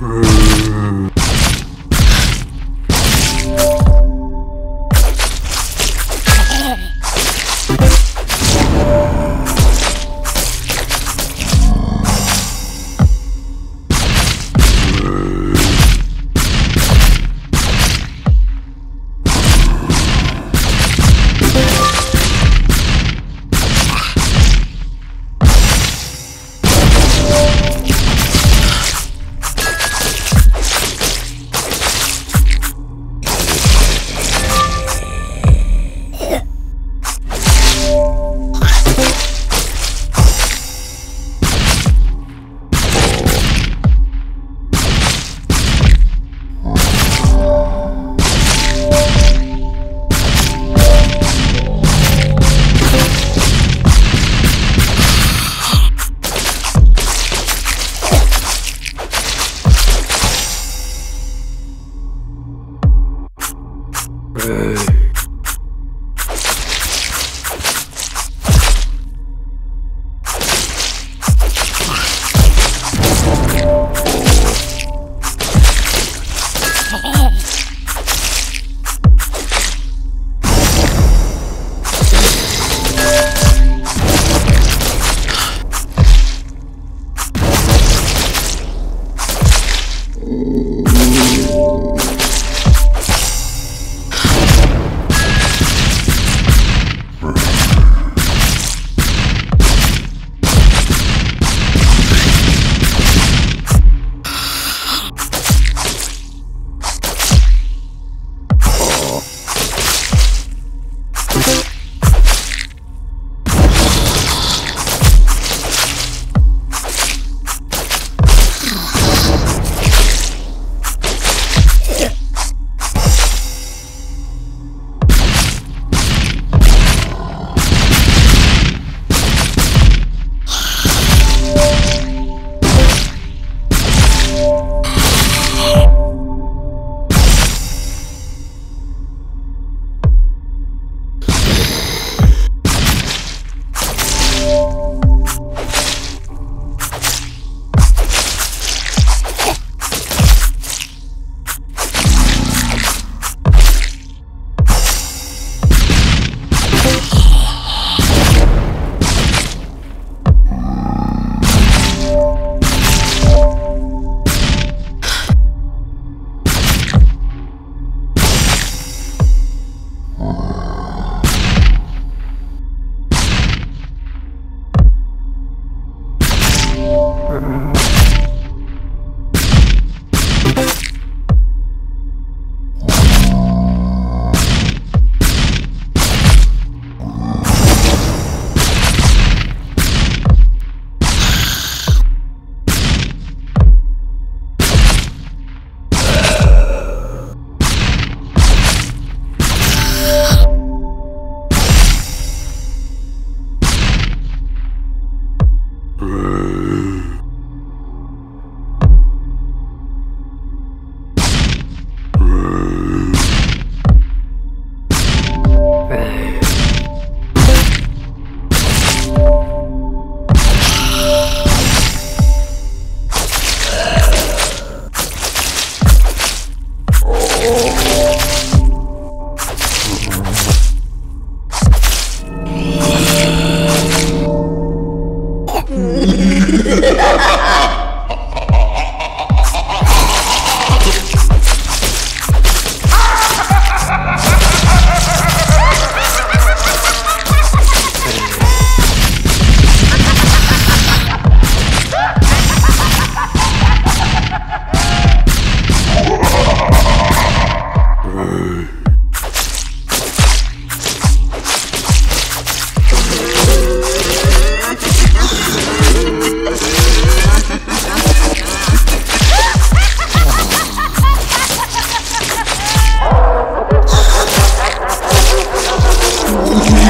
Mm. Euh,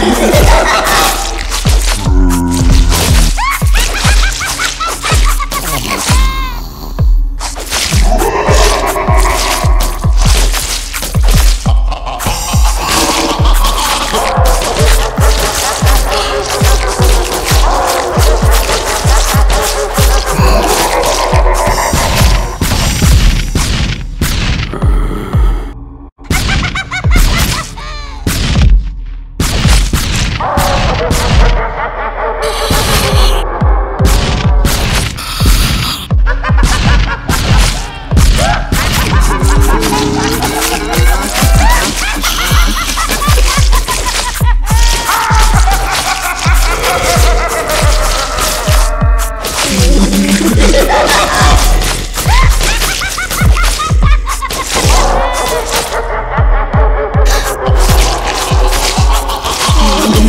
Yeah.